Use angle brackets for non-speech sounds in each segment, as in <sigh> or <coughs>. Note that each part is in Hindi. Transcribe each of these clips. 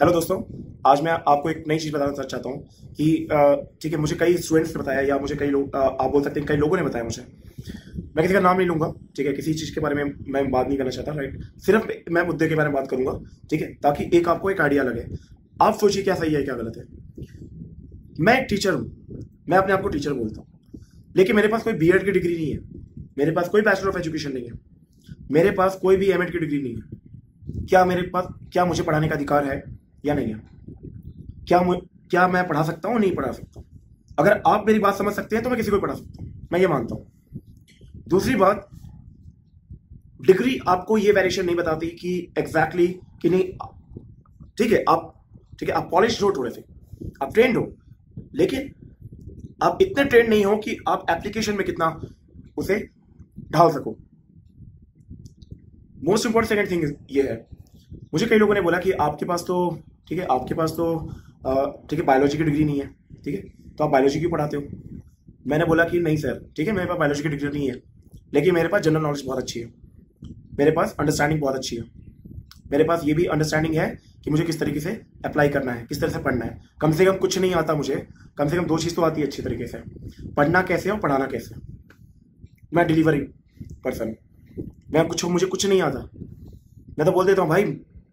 हेलो दोस्तों, आज मैं आपको एक नई चीज़ बताना चाहता हूँ कि ठीक है, मुझे कई स्टूडेंट्स ने बताया या मुझे कई लोग आप बोल सकते हैं, कई लोगों ने बताया मुझे। मैं किसी का नाम नहीं लूँगा, ठीक है, किसी चीज़ के बारे में मैं बात नहीं करना चाहता राइट सिर्फ़ मैं मुद्दे के बारे में बात करूँगा, ठीक है, ताकि एक आपको एक आइडिया लगे। आप सोचिए क्या सही है, क्या गलत है। मैं एक टीचर हूँ, मैं अपने आप को टीचर बोलता हूँ, लेकिन मेरे पास कोई बी की डिग्री नहीं है, मेरे पास कोई बैचलर ऑफ़ एजुकेशन नहीं है, मेरे पास कोई भी एम की डिग्री नहीं है। क्या मेरे पास, क्या मुझे पढ़ाने का अधिकार है? या नहीं क्या क्या मैं पढ़ा सकता हूँ? नहीं पढ़ा सकता अगर आप मेरी बात समझ सकते हैं तो मैं किसी को पढ़ा सकता हूँ। मैं ये मानता हूँ। दूसरी बात, डिग्री आपको ये वेरिएशन नहीं बताती कि एग्जैक्टली exactly कि नहीं, ठीक है, आप, ठीक है, आप पॉलिश हो थोड़े से, आप ट्रेंड हो, लेकिन आप इतने ट्रेंड नहीं हो कि आप एप्लीकेशन में कितना उसे ढाल सको। मोस्ट इंपॉर्टेंट सेकेंड थिंग ये है। मुझे कई लोगों ने बोला कि आपके पास तो ठीक है? आपके पास तो ठीक है बायोलॉजी की डिग्री नहीं है, ठीक है? तो आप बायोलॉजी क्यों पढ़ाते हो? मैंने बोला कि नहीं सर ठीक है, मेरे पास बायोलॉजी की डिग्री नहीं है, लेकिन मेरे पास जनरल नॉलेज बहुत अच्छी है। मेरे पास अंडरस्टैंडिंग बहुत अच्छी है। मेरे पास ये भी अंडरस्टैंडिंग है कि मुझे किस तरीके से अप्लाई करना है, किस तरह से पढ़ना है। कम से कम कुछ नहीं आता मुझे, कम से कम दो चीज़ तो आती है अच्छी तरीके से। पढ़ना कैसे और पढ़ाना कैसे मैं डिलीवरी पर्सन मैं कुछ, मुझे कुछ नहीं आता। मैं तो बोल देता हूँ, भाई,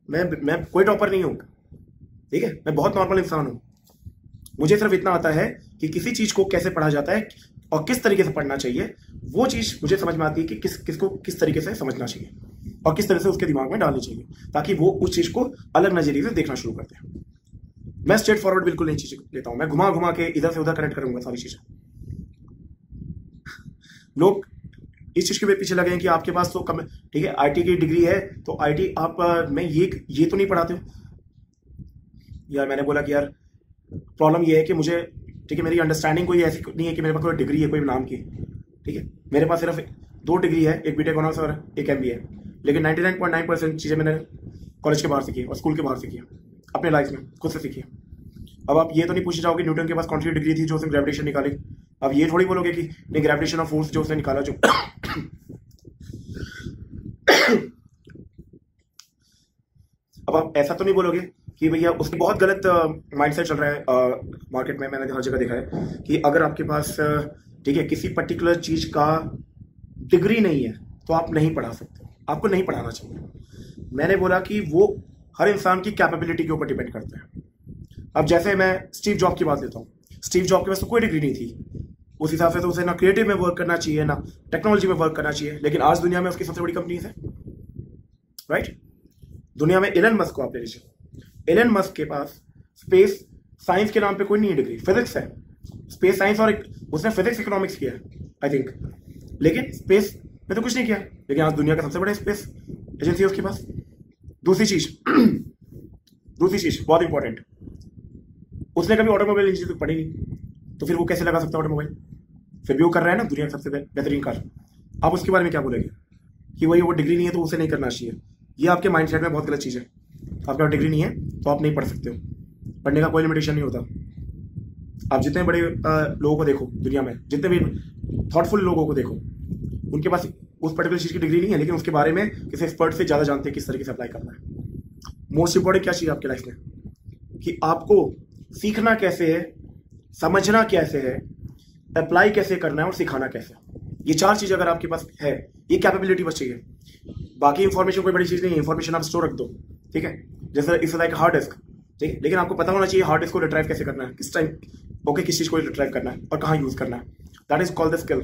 मैं मैं कोई टॉपर नहीं हूँ। ठीक है? मैं बहुत नॉर्मल इंसान हूँ। मुझे सिर्फ़ इतना आता है कि किसी चीज़ को कैसे पढ़ा जाता है और किस तरीके से पढ़ना चाहिए, वो चीज़ मुझे समझ में आती है कि किस, किसको, किस तरीके से समझना चाहिए और किस तरह से उसके दिमाग में डालनी चाहिए, ताकि वो उस चीज़ को अलग नज़रिए से देखना शुरू करते हैं। मैं स्ट्रेट फॉरवर्ड बिल्कुल नहीं चीज़ लेता हूँ। मैं घुमा घुमा के इधर से उधर कनेक्ट करूँगा सारी चीज़ें। लोग इस चीज़ के पीछे लगे हैं कि आपके पास तो कम, ठीक है आईटी की डिग्री है तो आईटी आप, मैं ये ये तो नहीं पढ़ाते यार, मैंने बोला कि यार प्रॉब्लम ये है कि मुझे, ठीक है, मेरी अंडरस्टैंडिंग कोई ऐसी नहीं है कि मेरे पास कोई डिग्री है, कोई नाम की, ठीक है? मेरे पास सिर्फ़ दो डिग्री है, एक बीटेक ऑनर्स और एक एम है लेकिन ninety nine point nine percent चीज़ें मैंने कॉलेज के बाहर सीखी और स्कूल के बाहर सीखी अपने लाइफ में, खुद से सीखी अब आप ये तो नहीं पूछ जाओगे न्यूटन के पास कौन सी डिग्री थी जो उसने ग्रेविटेशन निकाली? अब ये थोड़ी बोलोगे कि नहीं ग्रेविटेशन ऑफ़ फोर्स जो उसने निकाला जो <coughs> अब आप ऐसा तो नहीं बोलोगे कि भैया उसकी बहुत गलत माइंडसेट चल रहा है मार्केट में, मैंने हर जगह देखा है कि अगर आपके पास ठीक है, किसी पर्टिकुलर चीज़ का डिग्री नहीं है तो आप नहीं पढ़ा सकते। आपको नहीं पढ़ाना चाहिए। मैंने बोला कि वो हर इंसान की कैपेबिलिटी के ऊपर डिपेंड करता है। अब जैसे मैं स्टीव जॉब की बात लेता हूँ। स्टीव जॉब के पास तो कोई डिग्री नहीं थी। उस हिसाब से तो उसे ना क्रिएटिव में वर्क करना चाहिए, ना टेक्नोलॉजी में वर्क करना चाहिए। लेकिन आज दुनिया में उसकी सबसे बड़ी कंपनीज़ है। राइट दुनिया में एलन मस्क को आप ले लीजिए। एलन मस्क के पास स्पेस साइंस के नाम पे कोई नहीं डिग्री, फिजिक्स है। स्पेस साइंस और उसने फिजिक्स इकोनॉमिक्स किया आई थिंक लेकिन स्पेस में तो कुछ नहीं किया, लेकिन आज दुनिया का सबसे बड़ा स्पेस एजेंसी है उसके पास। दूसरी चीज़ <clears throat> दूसरी चीज़, बहुत इंपॉर्टेंट उसने कभी ऑटोमोबाइल इंजीनियर पढ़ी नहीं तो फिर वो कैसे लगा सकता है ऑटोमोबाइल फिर भी वो कर रहा है ना, दुनिया का सबसे बेहतरीन कार। आप उसके बारे में क्या बोलेंगे? कि वही वो डिग्री नहीं है तो उसे नहीं करना चाहिए। ये आपके माइंड में बहुत गलत चीज़ है। आपके पास डिग्री नहीं है तो आप नहीं पढ़ सकते हो। पढ़ने का कोई लिमिटेशन नहीं होता। आप जितने बड़े लोगों को देखो दुनिया में, जितने भी थॉटफुल लोगों को देखो, उनके पास उस पर्टिकुलर चीज़ की डिग्री नहीं है, लेकिन उसके बारे में किसी एक्सपर्ट से ज़्यादा जानते हैं किस तरीके से अप्लाई करना है। मोस्ट इंपॉर्टेंट क्या चीज़ आपके लाइफ में? कि आपको सीखना कैसे है, समझना कैसे है अप्लाई कैसे करना है और सिखाना कैसे ये चार चीज़ अगर आपके पास है, ये कैपेबिलिटी बस चाहिए। बाकी इंफॉर्मेशन कोई बड़ी चीज़ नहीं है इंफॉर्मेशन आप स्टोर रख दो, ठीक है? जैसे इस लाइक हार्ड डिस्क ठीक? है लेकिन आपको पता होना चाहिए हार्ड डिस्क को रिट्राइव कैसे करना है, किस टाइम ओके किस चीज़ को रिट्राइव करना है और कहाँ यूज़ करना है। That is call the skill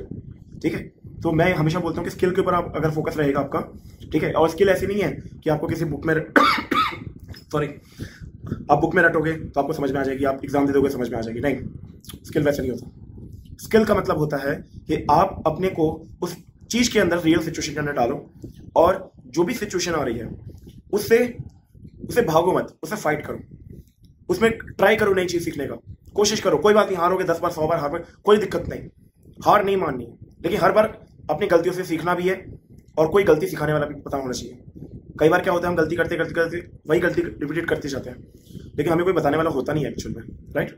ठीक है? तो मैं हमेशा बोलता हूँ कि स्किल के ऊपर आप अगर फोकस रहेगा आपका, ठीक है? और स्किल ऐसी नहीं है कि आपको किसी बुक में <coughs> सॉरी आप बुक में रटोगे तो आपको समझ में आ जाएगी, आप एग्ज़ाम दे दोगे, समझ में आ जाएगी। नहीं स्किल वैसे नहीं होता। स्किल का मतलब होता है कि आप अपने को उस चीज़ के अंदर रियल सिचुएशन के अंदर डालो और जो भी सिचुएशन आ रही है, उससे उसे भागो मत, उसे फाइट करो। उसमें ट्राई करो नई चीज़ सीखने का। कोशिश करो, कोई बात नहीं, हारोगे दस बार, सौ बार हार में कोई दिक्कत नहीं। हार नहीं माननी। लेकिन हर बार अपनी गलतियों से सीखना भी है और कोई गलती सिखाने वाला भी पता होना चाहिए। कई बार क्या होता है, हम गलती करते करते करते, वही गलती रिपीट करते जाते हैं। लेकिन हमें कोई बताने वाला होता नहीं है एक्चुअल में राइट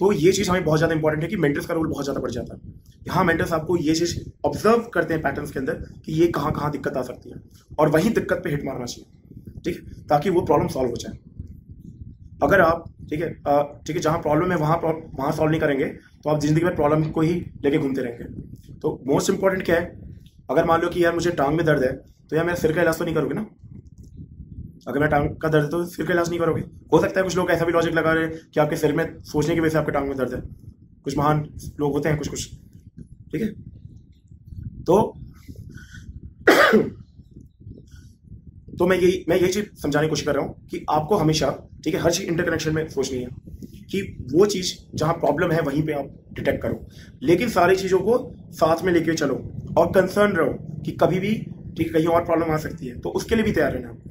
तो ये चीज़ हमें बहुत ज़्यादा इंपॉर्टेंट है कि मेंटर्स का रोल बहुत ज़्यादा बढ़ जाता है। यहाँ मेंटर्स आपको ये चीज़ ऑब्ज़र्व करते हैं पैटर्न्स के अंदर कि ये कहाँ कहाँ दिक्कत आ सकती है। और वही दिक्कत पे हिट मारना चाहिए। ठीक? है ताकि वो प्रॉब्लम सॉल्व हो जाए। अगर आप, ठीक है ठीक है, जहाँ प्रॉब्लम है, वहाँ वहाँ सॉल्व नहीं करेंगे तो आप ज़िंदगी में प्रॉब्लम को ही लेके घूमते रहेंगे। तो मोस्ट इंपॉर्टेंट क्या है? अगर मान लो कि यार मुझे टांग में दर्द है तो यार मेरे सिर का इलाज तो नहीं करोगे ना? अगर मैं टांग का दर्द है तो सिर का इलाज नहीं करोगे? हो सकता है कुछ लोग ऐसा भी लॉजिक लगा रहे हैं कि आपके सिर में सोचने की वजह से आपके टांग में दर्द है। कुछ महान लोग होते हैं कुछ कुछ ठीक है? तो तो मैं यही मैं यही चीज़ समझाने की कोशिश कर रहा हूँ कि आपको हमेशा, ठीक है, हर चीज़ इंटरकनेक्शन में सोचनी है कि वो चीज़ जहाँ प्रॉब्लम है वहीं पे आप डिटेक्ट करो। लेकिन सारी चीज़ों को साथ में लेके चलो और कंसर्न रहो कि कभी भी, ठीक है, कहीं और प्रॉब्लम आ सकती है। तो उसके लिए भी तैयार रहना।